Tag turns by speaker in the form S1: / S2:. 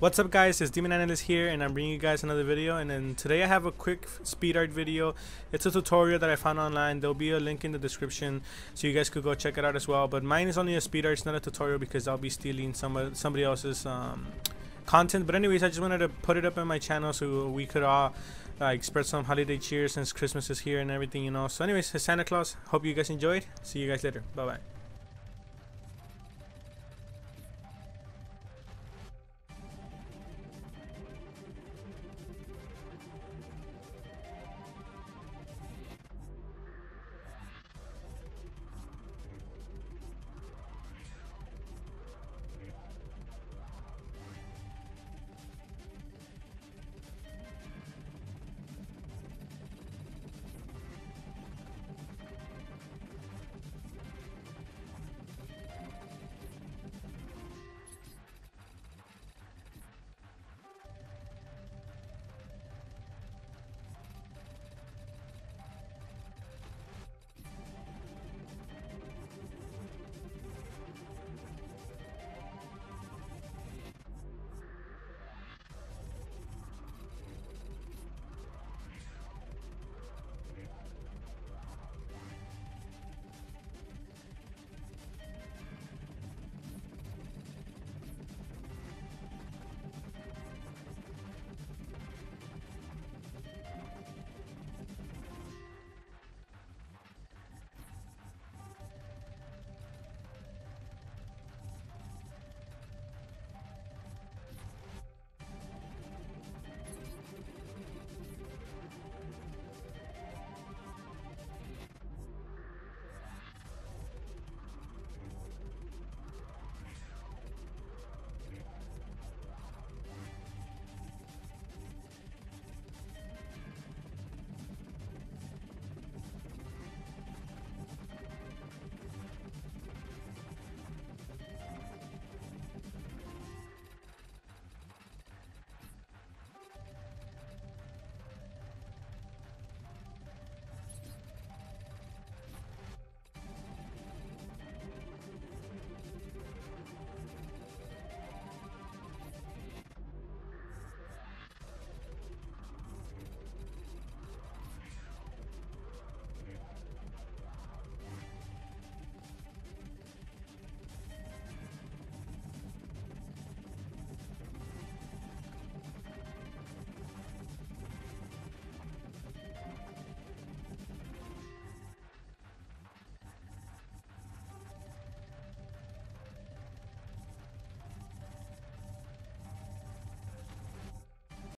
S1: What's up guys, it's Demon Analyst here and I'm bringing you guys another video and then today I have a quick speed art video. It's a tutorial that I found online. There'll be a link in the description so you guys could go check it out as well. But mine is only a speed art, it's not a tutorial because I'll be stealing some somebody else's um, content. But anyways, I just wanted to put it up on my channel so we could all like spread some holiday cheer since Christmas is here and everything, you know. So anyways, it's Santa Claus. Hope you guys enjoyed. See you guys later. Bye bye.